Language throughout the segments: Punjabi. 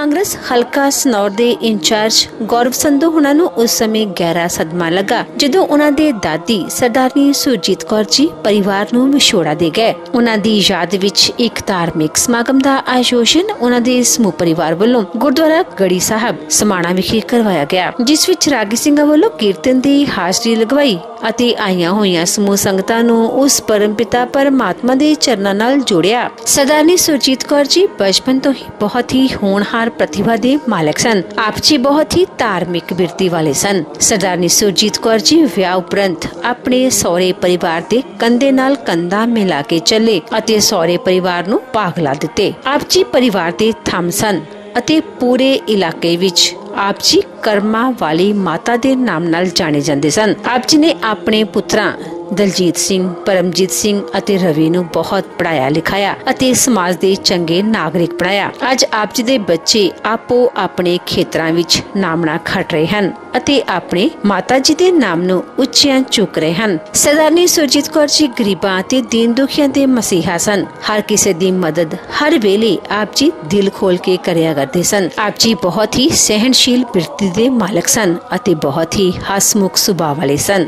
ਕਾਂਗਰਸ ਹਲਕਾ ਸਨੌਰ ਦੇ ਇੰਚਾਰਜ ਗੌਰਵ ਸੰਧੂ ਹੁਣਾਂ ਨੂੰ ਉਸ ਸਮੇਂ ਗਹਿਰਾ ਸਦਮਾ ਲੱਗਾ, ਜਦੋਂ ਉਹਨਾਂ ਦੇ ਦਾਦੀ ਸਰਦਾਰਨੀ ਸੁਰਜੀਤ ਕੌਰ ਜੀ ਪਰਿਵਾਰ ਨੂੰ ਵਿਛੋੜਾ ਦੇ ਗਏ। ਉਹਨਾਂ ਦੀ ਯਾਦ ਵਿੱਚ ਇੱਕ ਧਾਰਮਿਕ ਸਮਾਗਮ ਦਾ ਆਯੋਜਨ ਉਹਨਾਂ ਦੇ ਸਮੂਹ ਪਰਿਵਾਰ ਵੱਲੋਂ ਗੁਰਦੁਆਰਾ ਗੜੀ ਸਾਹਿਬ ਸਮਾਣਾ ਵਿਖੇ ਕਰਵਾਇਆ ਗਿਆ, ਜਿਸ ਵਿੱਚ ਰਾਗੀ ਸਿੰਘਾਂ ਵੱਲੋਂ ਕੀਰਤਨ ਦੀ ਹਾਜ਼ਰੀ ਲਗਵਾਈ ਅਤੇ ਆਈਆਂ ਹੋਈਆਂ ਸਮੂਹ ਸੰਗਤਾਂ ਨੂੰ ਉਸ ਪਰਮਪਿਤਾ ਪਰਮਾਤਮਾ ਦੇ ਚਰਨਾਂ ਨਾਲ ਜੋੜਿਆ। ਸਰਦਾਰਨੀ ਸੁਰਜੀਤ ਕੌਰ ਜੀ, ਬਚਪਨ ਤੋਂ ਹੀ ਬਹੁਤ ਹੀ ਹੋਣਹਾਰ ਪ੍ਰਤਿਭਾ ਦੇ ਮਾਲਕ ਸਨ। ਆਪ ਜੀ ਬਹੁਤ ਹੀ ਧਾਰਮਿਕ ਬਿਰਤੀ ਵਾਲੇ ਸਨ। ਸਰਦਾਰਨੀ ਸੁਰਜੀਤ ਕੌਰ ਜੀ ਵਿਆਹ ਉਪਰੰਤ ਆਪਣੇ ਸਹੁਰੇ ਪਰਿਵਾਰ ਦੇ ਕੰਧੇ ਨਾਲ ਕੰਧਾ ਮਿਲਾ ਕੇ ਚੱਲੇ ਅਤੇ ਸਹੁਰੇ ਪਰਿਵਾਰ ਨੂੰ ਪਾਗਲਾ ਦਿੱਤੇ। ਆਪ ਜੀ ਪਰਿਵਾਰ ਦੇ ਥੰਮ ਸਨ। ਅਤੇ ਪੂਰੇ ਇਲਾਕੇ ਵਿੱਚ ਆਪ ਜੀ ਕਰਮਾ ਵਾਲੀ ਮਾਤਾ ਦੇ ਨਾਮ ਨਾਲ ਜਾਣੇ ਜਾਂਦੇ ਸਨ। ਆਪ ਜੀ ਨੇ ਆਪਣੇ ਪੁੱਤਰਾਂ ਦਲਜੀਤ ਸਿੰਘ, ਪਰਮਜੀਤ ਸਿੰਘ ਅਤੇ ਰਵੀ ਨੂੰ ਬਹੁਤ ਪੜਾਇਆ ਲਿਖਾਇਆ ਅਤੇ ਸਮਾਜ ਦੇ ਚੰਗੇ ਨਾਗਰਿਕ ਬਣਾਇਆ। ਅੱਜ ਆਪ ਜੀ ਦੇ ਬੱਚੇ ਆਪੋ ਆਪਣੇ ਖੇਤਰਾਂ ਵਿੱਚ ਨਾਮਣਾ ਖੱਟ ਰਹੇ ਹਨ ਅਤੇ ਆਪਣੇ ਮਾਤਾ ਜੀ ਦੇ ਨਾਮ ਨੂੰ ਉੱਚਿਆਂ ਚੁੱਕ ਰਹੇ ਹਨ। ਸਰਦਾਰਨੀ ਸੁਰਜੀਤ ਕੌਰ ਜੀ ਗਰੀਬਾਂ ਤੇ ਦੀਨ ਦੁਖੀਆਂ ਦੇ ਮਸੀਹਾ ਸਨ। ਹਰ ਕਿਸੇ ਦੀ ਮਦਦ ਹਰ ਵੇਲੇ ਆਪ ਜੀ ਦਿਲ ਖੋਲ ਕੇ ਕਰਿਆ ਕਰਦੇ ਸਨ। ਆਪ ਜੀ ਬਹੁਤ ਹੀ ਸਹਿਣਸ਼ੀਲ ਬਿਰਤੀ ਦੇ ਮਾਲਕ ਸਨ ਅਤੇ ਬਹੁਤ ਹੀ ਹਸਮੁਖ ਸੁਭਾਅ ਵਾਲੇ ਸਨ।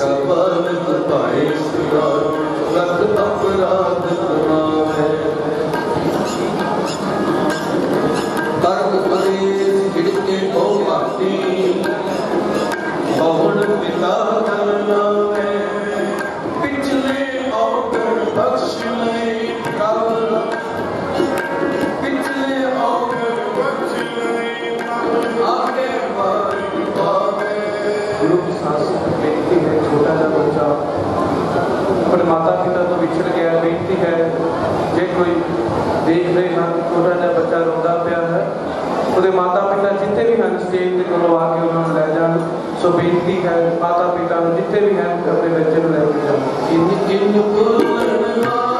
ਸਬਨ ਭਾਏ ਸਿਆ ਲਖ ਅਪਰਾਧ ਕਮਾਵੇ ਕਰਮ ਕਰੇ ਜਿੜਕੇ ਕੋ ਭਾਤੀ ਪਵਨ ਪਿਤਾ ਕਰਨਾਵੇ ਪਿਛਲੇ ਔਗਣ ਬਖਸ਼ ਲੈ ਪ੍ਰਭ ਪਿਛਲੇ ਔਗਣ ਬਖਸ਼ ਲੈ ਆਗੇ ਵਾਰੀ ਪਾਵੇ ਗੁਰੂ ਦੀ ਸਾਸਤ ਬੇਨਤੀ ਹੈ ਛੋਟਾ ਜਿਹਾ ਬੱਚਾ ਆਪਣੇ ਮਾਤਾ ਪਿਤਾ ਤੋਂ ਵਿਛੜ ਗਿਆ ਬੇਨਤੀ ਹੈ ਜੇ ਕੋਈ ਦੇਖ ਰਹੇ ਹਨ ਛੋਟਾ ਜਿਹਾ ਬੱਚਾ ਰੋਂਦਾ ਪਿਆ ਹੈ। ਉਹਦੇ ਮਾਤਾ ਪਿਤਾ ਜਿੱਥੇ ਵੀ ਹਨ ਸਟੇਜ ਦੇ ਕੋਲ ਆ ਕੇ ਉਹਨਾਂ ਨੂੰ ਲੈ ਜਾਣ। ਸੋ ਬੇਨਤੀ ਹੈ ਮਾਤਾ ਪਿਤਾ ਨੂੰ ਜਿੱਥੇ ਵੀ ਹਨ ਆਪਣੇ ਬੱਚੇ ਨੂੰ ਲੈ ਕੇ ਜਾਣ। ਕਿਨ ਕਿਨ ਪੂਰਨਵਾ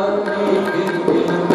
ਦਿਨ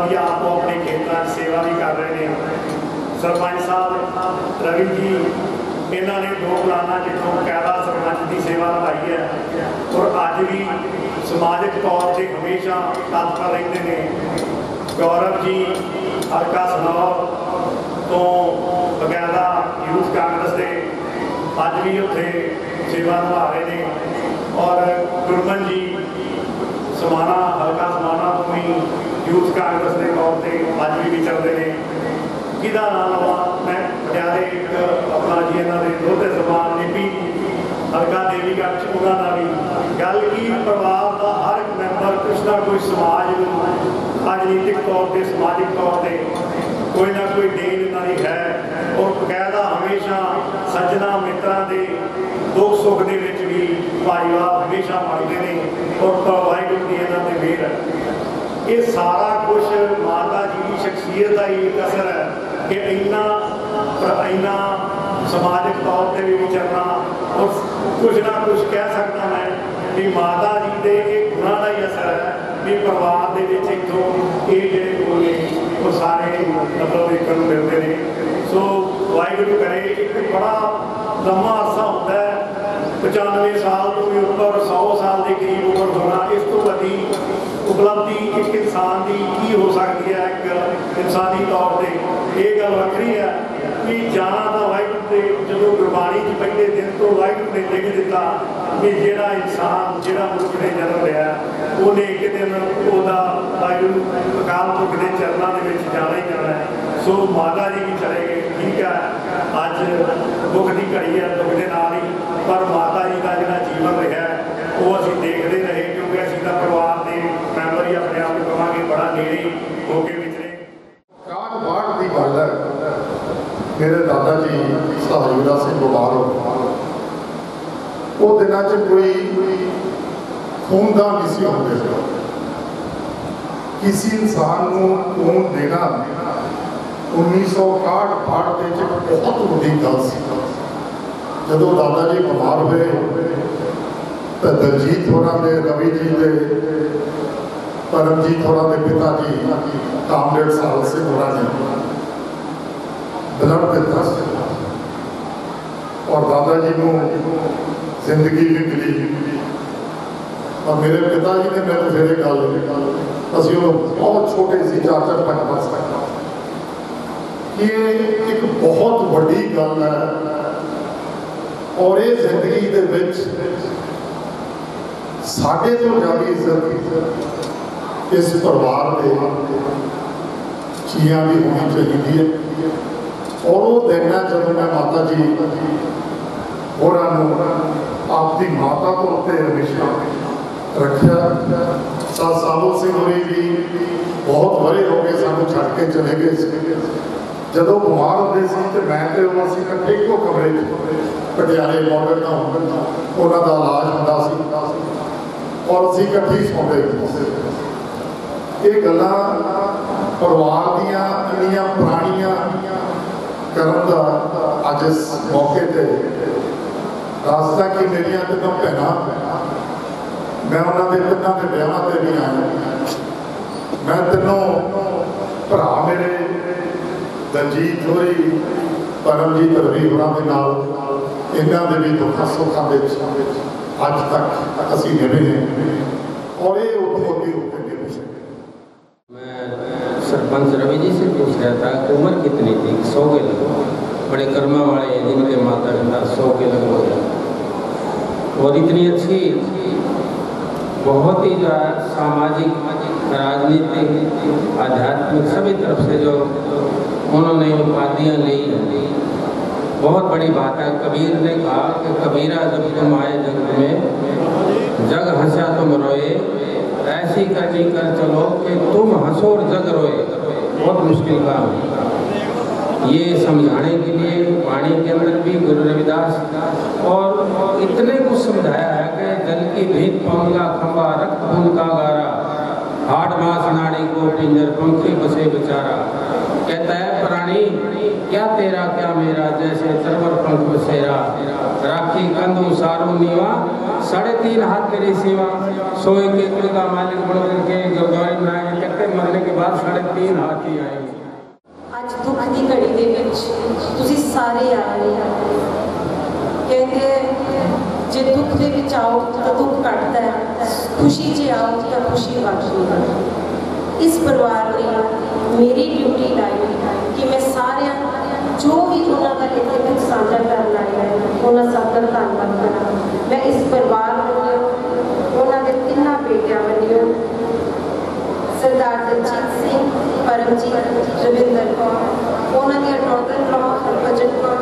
ਵਧੀਆ ਆਪੋ ਆਪਣੇ ਖੇਤਰਾਂ 'ਚ ਸੇਵਾ ਵੀ ਕਰ ਰਹੇ ਨੇ। ਸਰਪੰਚ ਸਾਹਿਬ, ਰਵੀ ਜੀ, ਇਹਨਾਂ ਨੇ ਦੋ ਪਲਾਨਾਂ ਜਿੱਥੋਂ ਕਾਇਦਾ ਸਰਪੰਚ ਦੀ ਸੇਵਾ ਨਿਭਾਈ ਹੈ ਔਰ ਅੱਜ ਵੀ ਸਮਾਜਿਕ ਤੌਰ ਤੇ ਹਮੇਸ਼ਾ ਤਤਪਰ ਰਹਿੰਦੇ ਨੇ। ਗੌਰਵ ਜੀ, ਹਲਕਾ ਸਨੌਰ ਤੋਂ ਬਕਾਇਦਾ ਯੂਥ ਕਾਂਗਰਸ ਦੇ ਅੱਜ ਵੀ ਉੱਥੇ ਸੇਵਾ ਨਿਭਾ ਰਹੇ ਨੇ ਔਰ ਗੁਰਮਨ ਜੀ, ਸਮਾਣਾ, ਹਲਕਾ ਸਮਾਣਾ ਤੋਂ ਵੀ ਯੂਥ ਕਾਂਗਰਸ ਦੇ ਤੌਰ ਤੇ ਅੱਜ ਵੀ ਵਿਚਰਦੇ ਨੇ। ਕਿਹਦਾ ਨਾਮ ਲਵਾਂ ਮੈਂ ਪਟਿਆਲੇ ਇੱਕ ਆਪਣਾ ਜੀ ਇਹਨਾਂ ਦੇ ਦੋਤੇ ਜ਼ਬਾਨ ਲਿਪੀ ਹਲਕਾ ਦੇਵੀ ਚ ਉਹਨਾਂ ਦਾ ਵੀ। ਗੱਲ ਕੀ ਪਰਿਵਾਰ ਦਾ ਹਰ ਇੱਕ ਮੈਂਬਰ, ਕੁਛ ਨਾ ਕੋਈ ਸਮਾਜ ਨੂੰ ਰਾਜਨੀਤਿਕ ਤੌਰ ਤੇ, ਸਮਾਜਿਕ ਤੌਰ ਤੇ ਕੋਈ ਨਾ ਕੋਈ ਦੇਣ ਇਹਨਾਂ ਦੀ ਹੈ। ਔਰ ਬਕਾਇਦਾ ਹਮੇਸ਼ਾ ਸੱਜਣਾ ਮਿੱਤਰਾਂ ਦੇ ਦੁੱਖ ਸੁੱਖ ਦੇ ਵਿੱਚ ਵੀ ਭਾਈਵਾਲ ਹਮੇਸ਼ਾ ਮੰਗਦੇ ਨੇ। ਔਰ ਵਾਹਿਗੁਰੂ ਦੀ ਇਹਨਾਂ ਤੇ ਮਿਹਰ ਹੈ। ਇਹ ਸਾਰਾ ਕੁਝ ਮਾਤਾ ਜੀ ਦੀ ਸ਼ਖਸੀਅਤ ਦਾ ਹੀ ਅਸਰ ਹੈ ਕਿ ਇੰਨਾ ਇੰਨਾ ਸਮਾਜਿਕ ਤੌਰ ਤੇ ਵੀ ਵਿਚਰਨਾ ਔਰ ਕੁਝ ਨਾ ਕੁਝ ਕਹਿ ਸਕਦਾ ਮੈਂ ਵੀ ਮਾਤਾ ਜੀ ਦੇ ਇਹ ਗੁਣਾਂ ਦਾ ਹੀ ਅਸਰ ਹੈ ਵੀ ਪਰਿਵਾਰ ਦੇ ਵਿੱਚ ਇੱਥੋਂ ਇਹ ਜਿਹੜੇ ਗੁਣ ਨੇ, ਉਹ ਸਾਰੇ ਮਤਲਬ ਦੇਖਣ ਨੂੰ ਮਿਲਦੇ ਨੇ। ਸੋ ਵਾਹਿਗੁਰੂ ਕਰੇ, ਇੱਕ ਬੜਾ ਲੰਮਾ ਅਰਸਾ ਹੁੰਦਾ ਹੈ। 95 ਸਾਲ ਤੋਂ ਵੀ ਉੱਪਰ 100 ਸਾਲ ਦੇ ਕਰੀਬ ਉਮਰ ਹੋਣਾ ਤੋਂ ਉਪਲਬਧੀ ਇੱਕ ਇਨਸਾਨ ਦੀ ਕੀ ਹੋ ਸਕਦੀ ਹੈ, ਇੱਕ ਇਨਸਾਨੀ ਤੌਰ ਤੇ? ਇਹ ਗੱਲ ਵੱਖਰੀ ਹੈ ਕਿ ਜਾਣਾ ਤਾਂ ਵਾਹਿਗੁਰੂ ਦੇ ਜਦੋਂ ਗੁਰਬਾਣੀ 'ਚ ਪਹਿਲੇ ਦਿਨ ਤੋਂ ਵਾਹਿਗੁਰੂ ਨੇ ਲਿਖ ਦਿੱਤਾ ਕਿ ਜਿਹੜਾ ਇਨਸਾਨ, ਜਿਹੜਾ ਮਨੁੱਖ ਨੇ ਜਨਮ ਲਿਆ, ਉਹਨੇ ਇੱਕ ਦਿਨ ਉਹਦਾ ਵਾਹਿਗੁਰੂ ਅਕਾਲ ਪੁਰਖ ਦੇ ਚਰਨਾਂ ਦੇ ਵਿੱਚ ਜਾਣਾ ਹੀ ਜਾਣਾ ਹੈ। ਸੋ ਮਾਤਾ ਜੀ ਵੀ ਚਲੇ ਗਏ, ਠੀਕ ਹੈ, ਅੱਜ ਦੁੱਖ ਦੀ ਘੜੀ ਹੈ, ਦੁੱਖ ਦੇ ਨਾਲ ਹੀ, ਪਰ ਮਾਤਾ ਜੀ ਦਾ ਜਿਹੜਾ ਜੀਵਨ ਰਿਹਾ, ਉਹ ਅਸੀਂ ਦੇਖਦੇ ਰਹੇ ਕਿਉਂਕਿ ਅਸੀਂ ਤਾਂ ਪਰਿਵਾਰ ਦੇ ਮੈਂਬਰ ਹੀ ਆਪਣੇ ਆਪ ਨੂੰ ਕਹਾਂਗੇ ਬੜਾ ਨੇੜੇ ਹੋ ਕੇ ਵਿਚਰੇ ਕਾਟ ਬਾੜ ਦੀ ਗੱਲ ਹੈ ਮੇਰੇ ਦਾਦਾ ਜੀ ਸਹਾਇਰਾ ਸਿੰਘ ਗੁਬਾਰੋ ਉਹ ਦਿਨਾਂ 'ਚ ਕੋਈ ਖੂਨਦਾਨ ਨਹੀਂ ਸੀ ਹੁੰਦੇ ਕਿਸੇ ਇਨਸਾਨ ਨੂੰ ਖੂਨ ਦੇਣਾ 1961 ਬਾੜ ਦੇ ਵਿੱਚ ਬਹੁਤ ਵੱਡੀ ਗੱਲ ਸੀ। ਜਦੋਂ ਦਾਦਾ ਜੀ ਬਿਮਾਰ ਹੋਏ, ਤਾਂ ਦਲਜੀਤ ਹੋਰਾਂ ਦੇ, ਰਵੀ ਜੀ ਦੇ, ਪਰਮਜੀਤ ਹੋਰਾਂ ਦੇ ਪਿਤਾ ਜੀ ਕਾਮਰੇਡ ਸਾਹਿਬ ਸਿੰਘ ਹੋਰਾਂ ਨੇ ਬਲੱਡ ਦਿੱਤਾ ਸੀ। ਔਰ ਦਾਦਾ ਜੀ ਨੂੰ ਜ਼ਿੰਦਗੀ ਵੀ ਮਿਲੀ। ਔਰ ਮੇਰੇ ਪਿਤਾ ਜੀ ਨੇ ਮੈਨੂੰ ਫਿਰ ਇਹ ਗੱਲ ਅਸੀਂ ਉਹ ਬਹੁਤ ਛੋਟੇ ਸੀ, ਚਾਰ ਚਾਰ, ਪੰਜ ਪੰਜ ਸਾਲ। ਇਹ ਇੱਕ ਬਹੁਤ ਵੱਡੀ ਗੱਲ ਹੈ। ਔਰ ਇਹ ਜ਼ਿੰਦਗੀ ਦੇ ਵਿੱਚ ਸਾਡੇ ਤੋਂ ਜ਼ਿਆਦਾ ਇੱਜ਼ਤ ਇਸ ਪਰਿਵਾਰ ਦੇ ਚੀਆਂ ਦੀ ਹੋਣੀ ਚਾਹੀਦੀ ਹੈ। ਔਰ ਉਹ ਦਿਨ ਜਦੋਂ ਮੈਂ ਮਾਤਾ ਜੀ ਹੋਰਾਂ ਨੂੰ ਆਪਦੀ ਮਾਤਾ ਤੋਂ ਉੱਤੇ ਹਮੇਸ਼ਾ ਰੱਖਿਆ। ਸਾ ਸਾਬੋ ਸਿੰਘ ਹੋਰੀ ਵੀ ਬਹੁਤ ਵਰੇ ਹੋ ਕੇ ਸਾਨੂੰ ਛੱਡ ਕੇ ਚਲੇ ਗਏ ਸੀ। ਜਦੋਂ ਬਿਮਾਰ ਹੁੰਦੇ ਸੀ ਤੇ ਮੈਂ ਤੇ ਉਹ ਅਸੀਂ ਇਕੱਠੇ ਇੱਕੋ ਕਮਰੇ 'ਚ ਪਟਿਆਲੇ ਮਾਡਲ ਦਾ ਉਹਨਾਂ ਦਾ ਇਲਾਜ ਹੁੰਦਾ ਸੀ। ਔਰ ਅਸੀਂ ਇਕੱਠੇ ਹੀ ਸੌਂਦੇ ਸੀ। ਇਹ ਗੱਲਾਂ ਪਰਿਵਾਰ ਦੀਆਂ ਇੰਨੀਆਂ ਪੁਰਾਣੀਆਂ ਕਰਨ ਦਾ ਅੱਜ ਇਸ ਮੌਕੇ ਤੇ ਰਾਸਤਾ ਕਿ ਮੇਰੀਆਂ ਤਿੰਨੋਂ ਭੈਣਾਂ ਮੈਂ ਉਹਨਾਂ ਦੇ ਤਿੰਨਾਂ ਦੇ ਵਿਆਹਾਂ ਤੇ ਵੀ ਆਇਆ ਮੈਂ ਤਿੰਨੋਂ ਭਰਾ ਮੇਰੇ ਦਲਜੀਤ ਹੋਰੀ ਪਰਮਜੀਤ ਰਵੀ ਹੋਰਾਂ ਦੇ ਨਾਲ ਇਹਨਾਂ ਦੇ ਵੀ ਦੁੱਖਾਂ ਸੁੱਖਾਂ ਦੇ ਵਿੱਚ ਅੱਜ ਤੱਕ ਅਸੀਂ ਨਿਭੇ ਨੇ ਔਰ ਇਹ ਉਦੋਂ ਅੱਗੇ ਹੋ ਕੇ ਨਿਭ ਸਕੇ मैं सरपंच रवि जी से पूछ रहा था कि उम्र कितनी थी सौ के लगभग बड़े कर्मा वाले हैं जिनके माता पिता सौ के लगभग हैं और इतनी अच्छी, बहुत ही जो है, सामाजिक, राजनीतिक, आध्यात्मिक सभी तरफ़ से जो उन्होंने उपाधियाँ ली बहुत बड़ी बात है, कबीर ने कहा कि कबीरा जब तुम आए जग में, जग हंसा तुम रोए, ऐसी करनी कर चलो कि तुम हंसो और जग रोए। बहुत मुश्किल काम ये समझाने के लिए वाणी के अंदर भी गुरु रविदास और इतने कुछ समझाया है कि जल की भीत पमला खंबा रक्त खून का गारा। हाड मास नाड़ी को पिंजर पंखी बसे बेचारा। कहता है, प्राणी, क्या तेरा, क्या मेरा? जैसे तरवर पंख बसेरा। राखी, कंधु, सारू, नीवा, साढ़े तीन हाथ तेरी सीमा सोए के कुल का मालिक बन करके में आए। कहते मरने के बाद साढ़े तीन हाथ ही आए। ਅੱਜ ਦੁੱਖ ਦੀ ਘੜੀ ਦੇ ਵਿੱਚ ਤੁਸੀਂ ਸਾਰੇ ਆ ਰਹੇ ਹੋ ਕਹਿੰਦੇ ਜੇ ਦੁੱਖ ਦੇ ਵਿੱਚ ਆਓ ਤਾਂ ਦੁੱਖ ਘਟਦਾ ਹੈ, ਖੁਸ਼ੀ 'ਚ ਆਓ ਤਾਂ ਖੁਸ਼ੀ ਵੱਧਦੀ ਹੈ। ਇਸ ਪਰਿਵਾਰ ਨੇ ਮੇਰੀ ਡਿਊਟੀ ਲਾਈ ਕਿ ਮੈਂ ਸਾਰਿਆਂ ਨੂੰ ਜੋ ਵੀ ਉਹਨਾਂ ਦਾ ਇੱਥੇ ਦੁੱਖ ਸਾਂਝਾ ਕਰਨ ਆਇਆ ਹੈ, ਉਹਨਾਂ ਸਭ ਦਾ ਧੰਨਵਾਦ ਕਰਾਂ। ਮੈਂ ਇਸ ਪਰਿਵਾਰ ਨੂੰ, ਉਹਨਾਂ ਦੇ ਤਿੰਨਾਂ ਬੇਟਿਆਂ ਵੱਲੋਂ ਸਰਦਾਰ ਦਲਜੀਤ ਸਿੰਘ ਪਰਮਜੀਤ ਰਵਿੰਦਰ ਕੌਰ। ਉਹਨਾਂ ਦੀਆਂ ਡਾਕਟਰ ਲੋ ਹਰਭਜਨ ਕੌਰ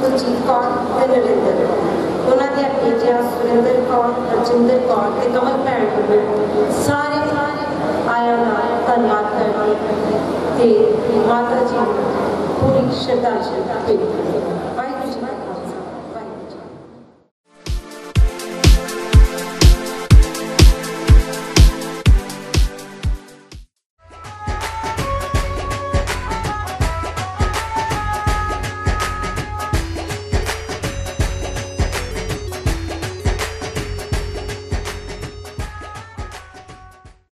ਕੁਲਜੀਤ ਕੌਰ ਤੇ ਨਰਿੰਦਰ ਕੌਰ ਉਹਨਾਂ ਦੀਆਂ ਬੇਟੀਆਂ ਸੁਰਿੰਦਰ ਕੌਰ, ਰਜਿੰਦਰ ਕੌਰ ਤੇ ਕਮਲ ਭੈਣ ਵੱਲੋਂ ਸਾਰੇ ਆਇਆ ਦਾ ਧੰਨਵਾਦ ਕਰਦੇ ਤੇ ਮਾਤਾ ਜੀ ਨੂੰ ਪੂਰੀ ਸ਼ਰਧਾਂਜਲੀ ਭੇਟ ਕਰਦੇ ਹਾਂ।